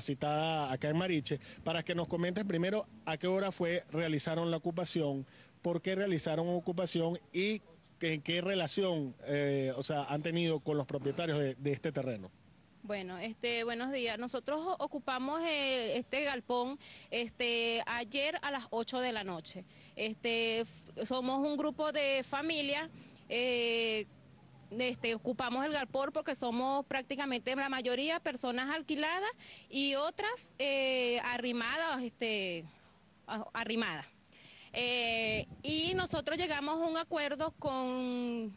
citada acá en Mariche, para que nos comentes primero a qué hora fue, realizaron la ocupación, por qué realizaron ocupación y en qué relación eh, o sea, han tenido con los propietarios de, este terreno. Bueno, este, buenos días. Nosotros ocupamos eh, este galpón este, ayer a las 8 de la noche. Este, somos un grupo de familia. Eh, este, ocupamos el galpón porque somos prácticamente la mayoría personas alquiladas y otras eh, arrimadas, este, arrimadas. y nosotros llegamos a un acuerdo con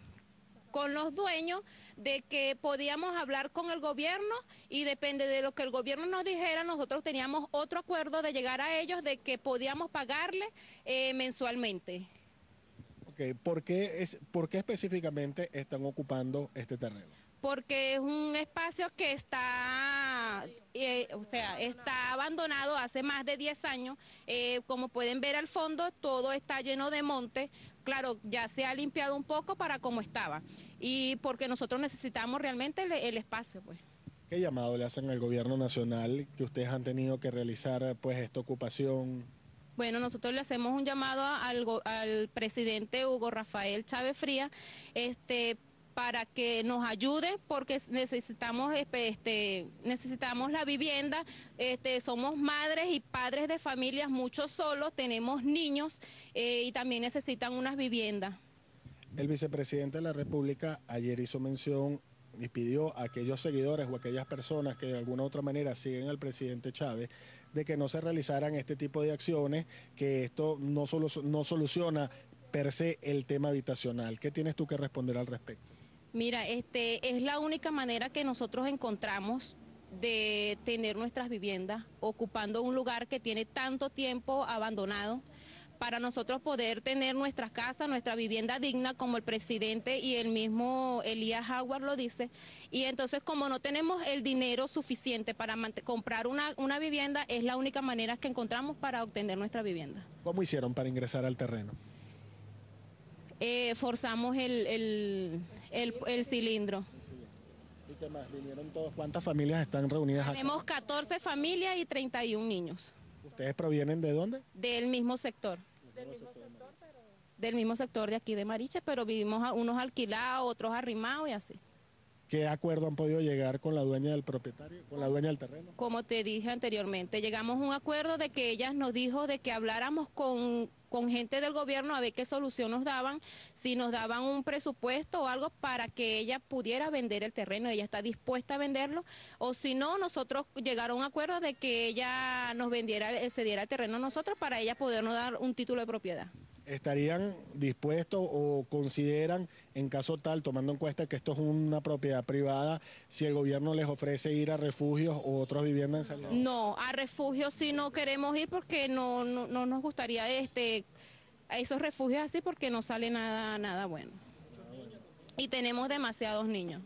con los dueños de que podíamos hablar con el gobierno y depende de lo que el gobierno nos dijera, nosotros teníamos otro acuerdo de llegar a ellos de que podíamos pagarle eh, mensualmente. ¿Por, qué es, ¿Por qué específicamente están ocupando este terreno? porque es un espacio que está, eh, o sea, está abandonado hace más de 10 años. Eh, como pueden ver al fondo, todo está lleno de monte. Claro, ya se ha limpiado un poco para como estaba. Y porque nosotros necesitamos realmente el, espacio, pues. ¿Qué llamado le hacen al gobierno nacional que ustedes han tenido que realizar pues esta ocupación? Bueno, nosotros le hacemos un llamado al, presidente Hugo Rafael Chávez Fría, este para que nos ayude porque necesitamos este necesitamos la vivienda. Este somos madres y padres de familias muchos solos tenemos niños eh, y también necesitan unas viviendas. El vicepresidente de la República ayer hizo mención y pidió a aquellos seguidores o aquellas personas que de alguna u otra manera siguen al presidente Chávez de que no se realizaran este tipo de acciones, que esto no, no soluciona per se el tema habitacional. ¿Qué tienes tú que responder al respecto? Mira, este es la única manera que nosotros encontramos de tener nuestras viviendas ocupando un lugar que tiene tanto tiempo abandonado para nosotros poder tener nuestra casa, nuestra vivienda digna, como el presidente y el mismo Elías Howard lo dice. Y entonces, como no tenemos el dinero suficiente para comprar una, una vivienda, es la única manera que encontramos para obtener nuestra vivienda. ¿Cómo hicieron para ingresar al terreno? Eh, forzamos el, cilindro. ¿Y qué más? ¿Vinieron todos? ¿Cuántas familias están reunidas acá? Tenemos 14 familias y 31 niños. ¿Ustedes provienen de dónde? Del mismo sector. Del mismo sector, Del mismo sector de aquí de Mariche, pero vivimos unos alquilados, otros arrimados y así. ¿Qué acuerdo han podido llegar con la dueña del propietario, con la dueña del terreno? Como te dije anteriormente, llegamos a un acuerdo de que ella nos dijo de que habláramos con, con gente del gobierno a ver qué solución nos daban, si nos daban un presupuesto o algo para que ella pudiera vender el terreno, ella está dispuesta a venderlo, o si no, nosotros llegaron a un acuerdo de que ella nos vendiera, cediera el terreno a nosotros para ella podernos dar un título de propiedad estarían dispuestos o consideran, en caso tal, tomando en cuenta que esto es una propiedad privada, si el gobierno les ofrece ir a refugios o otras viviendas en salida? No, a refugios sí no queremos ir porque no, no, no nos gustaría este, esos refugios así porque no sale nada, nada bueno. Y tenemos demasiados niños.